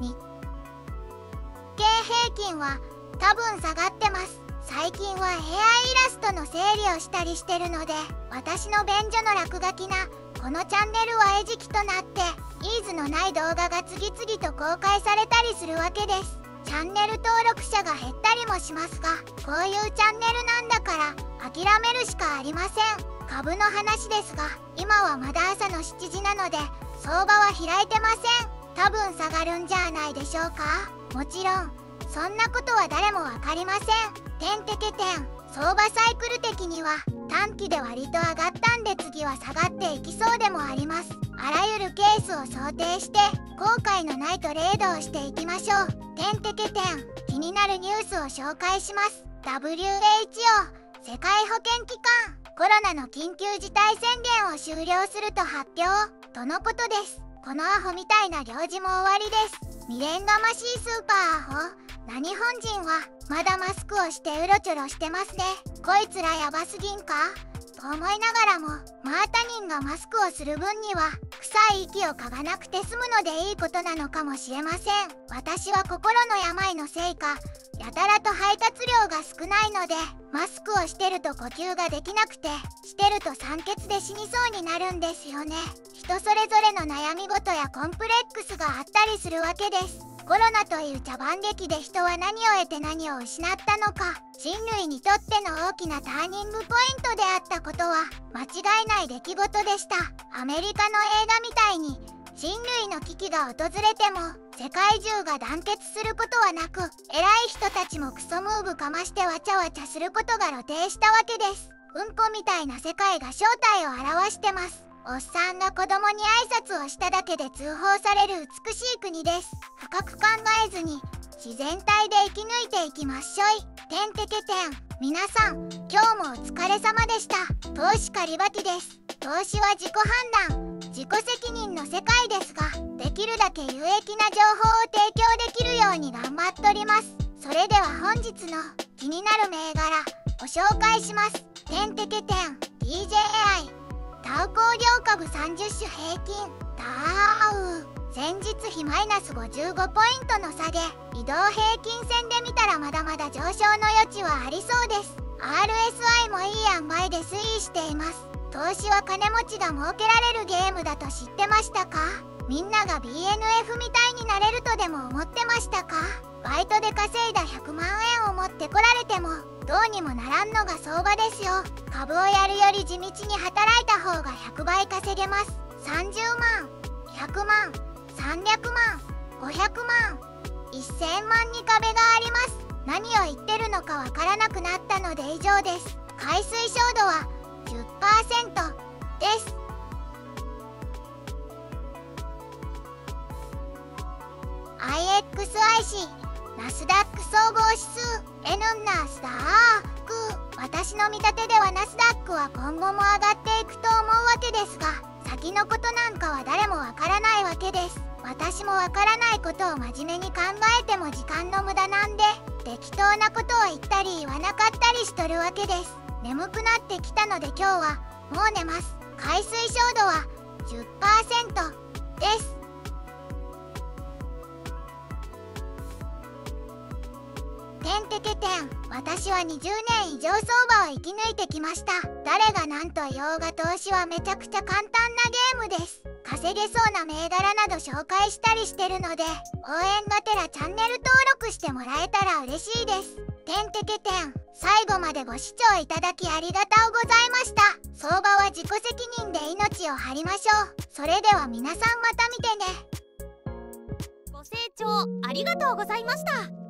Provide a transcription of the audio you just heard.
日経平均は多分下がってます。最近は AI イラストの整理をしたりしてるので私の便所の落書きなこのチャンネルは餌食となってイーズのない動画が次々と公開されたりするわけです。チャンネル登録者が減ったりもしますがこういうチャンネルなんだから諦めるしかありません。株の話ですが今はまだ朝の7時なので相場は開いてません。多分下がるんじゃないでしょうか？もちろん。そんなことは誰も分かりません。点てけ点。相場サイクル的には短期で割と上がったんで次は下がっていきそうでもあります。あらゆるケースを想定して後悔のないトレードをしていきましょう。点てけ点。気になるニュースを紹介します。WHO 世界保健機関。コロナの緊急事態宣言を終了すると発表。とのことです。このアホみたいな行事も終わりです。未練がましいスーパーアホ。何本人はまだマスクをしてうろちょろしてますね。こいつらやばすぎんか？と思いながらもまあ他人がマスクをする分には臭い息を嗅がなくて済むのでいいことなのかもしれません。私は心の病のせいかやたらと配達量が少ないのでマスクをしてると呼吸ができなくてしてると酸欠で死にそうになるんですよね。人それぞれの悩み事やコンプレックスがあったりするわけです。コロナという茶番劇で人は何を得て何を失ったのか人類にとっての大きなターニングポイントであったことは間違いない出来事でした。アメリカの映画みたいに人類の危機が訪れても世界中が団結することはなく偉い人たちもクソムーブかましてわちゃわちゃすることが露呈したわけです。うんこみたいな世界が正体を表してます。おっさんが子供に挨拶をしただけで通報される美しい国です。深く考えずに自然体で生き抜いていきましょい。てんてけてん皆さん今日もお疲れ様でした。投資カリバティです。投資は自己判断。自己責任の世界ですができるだけ有益な情報を提供できるように頑張っております。それでは本日の気になる銘柄ご紹介します。てんてけてん DJI ダウ工業株30種平均ダウ前日比マイナス55ポイントの下げ移動平均線で見たらまだまだ上昇の余地はありそうです。RSI もいい塩梅で推移しています。投資は金持ちが儲けられるゲームだと知ってましたか？みんなが BNF みたいになれるとでも思ってましたか？バイトで稼いだ100万円を持ってこられてもどうにもならんのが相場ですよ。株をやるより地道に働いた方が100倍稼げます。30万100万300万500万1000万に壁があります。何を言ってるのかわからなくなったので以上です。海水照度は10%です。IXIC ナスダック総合指数 N ナスダーク私の見立てではナスダックは今後も上がっていくと思うわけですが先のことなんかは誰もわからないわけです。私もわからないことを真面目に考えても時間の無駄なんで適当なことを言ったり言わなかったりしとるわけです。眠くなってきたので今日はもう寝ます。海水照度は10%です。てんてけてん私は20年以上相場を生き抜いてきました。誰が何と言おうが投資はめちゃくちゃ簡単なゲームです。稼げそうな銘柄など紹介したりしてるので応援がてらチャンネル登録してもらえたら嬉しいです。てんてけてん最後までご視聴いただきありがとうございました。相場は自己責任で命を張りましょう。それでは皆さんまた見てね。ご清聴ありがとうございました。